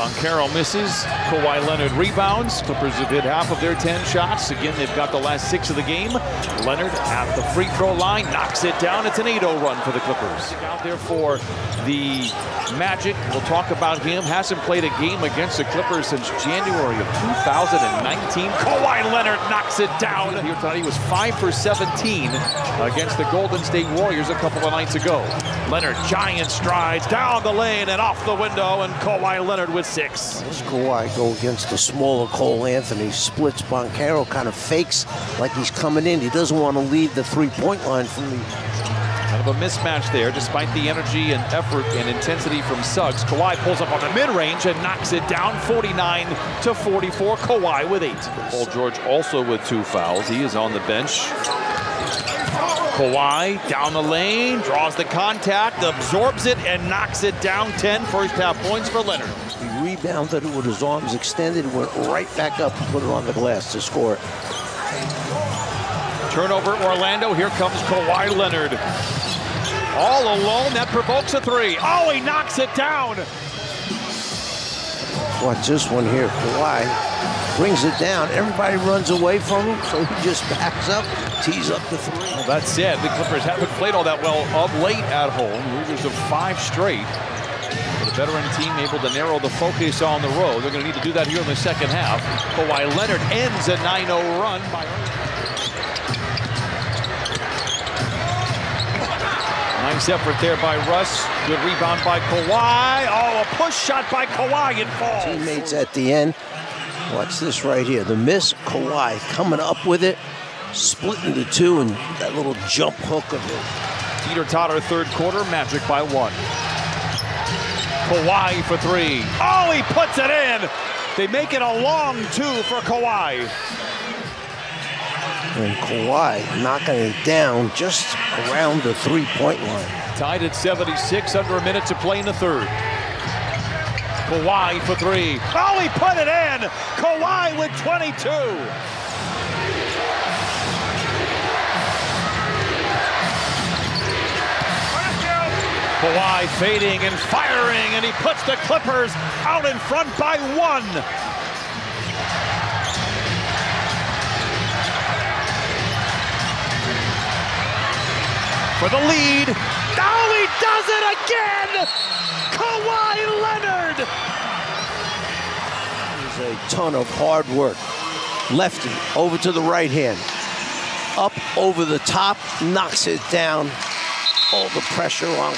Banchero misses. Kawhi Leonard rebounds. Clippers have hit half of their 10 shots. Again, they've got the last six of the game. Leonard at the free throw line knocks it down. It's an 8-0 run for the Clippers. Out there for the Magic. We'll talk about him. Hasn't played a game against the Clippers since January of 2019. Kawhi Leonard knocks it down. Here tonight he was 5 for 17 against the Golden State Warriors a couple of nights ago. Leonard giant strides down the lane and off the window, and Kawhi Leonard with six. This Kawhi go against the smaller Cole Anthony, splits Banchero, kind of fakes like he's coming in. He doesn't want to leave the three-point line from the Kind of a mismatch there, despite the energy and effort and intensity from Suggs. Kawhi pulls up on the mid-range and knocks it down 49 to 44. Kawhi with eight. Paul George also with two fouls. He is on the bench. Kawhi down the lane, draws the contact, absorbs it, and knocks it down 10. First half points for Leonard. He rebounded it with his arms extended, went right back up and put it on the glass to score. Turnover Orlando. Here comes Kawhi Leonard. All alone. That provokes a three. Oh, he knocks it down. Watch this one here. Kawhi brings it down. Everybody runs away from him, so he just backs up, tees up the three. Well, that said, the Clippers haven't played all that well of late at home. Losers of five straight. But a veteran team able to narrow the focus on the road. They're going to need to do that here in the second half. Kawhi Leonard ends a 9-0 run by Nice effort there by Russ. Good rebound by Kawhi. Oh, a push shot by Kawhi and falls. Teammates at the end. Watch this right here. The miss, Kawhi coming up with it, splitting the two, and that little jump hook of it. Teeter totter third quarter, Magic by one. Kawhi for three. Oh, he puts it in. They make it a long two for Kawhi. And Kawhi knocking it down just around the three-point line. Tied at 76, under a minute to play in the third. Kawhi for three. Oh, he put it in. Kawhi with 22. Kawhi fading and firing, and he puts the Clippers out in front by one. For the lead. Oh, he does it again! Kawhi Leonard! There's a ton of hard work. Lefty over to the right hand. Up over the top, knocks it down. All the pressure on